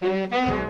Muddy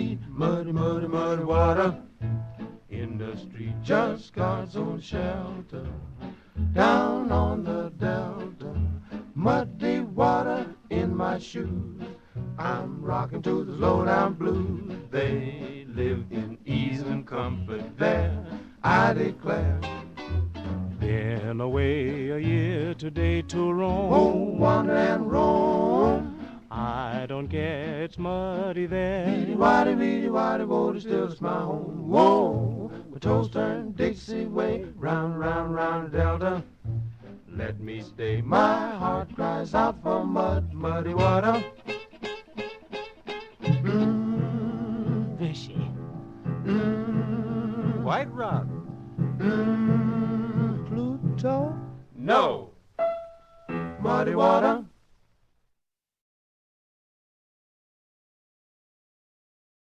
feet, muddy, muddy, muddy water. In the street, just God's own shelter. Down on the delta, muddy water in my shoes. I'm rocking to the low down blues. They live in ease and comfort there, I declare. Been away a year today to Oh, roam. wander and roam. It's muddy there. Weedy waddy, weedy waddy, water still's my home. Whoa, my toes turn Dixie way, round, round, round delta. Let me stay. My heart cries out for mud, muddy water. Mm, Fishy. mm, White rock. mm, Pluto, No. muddy water.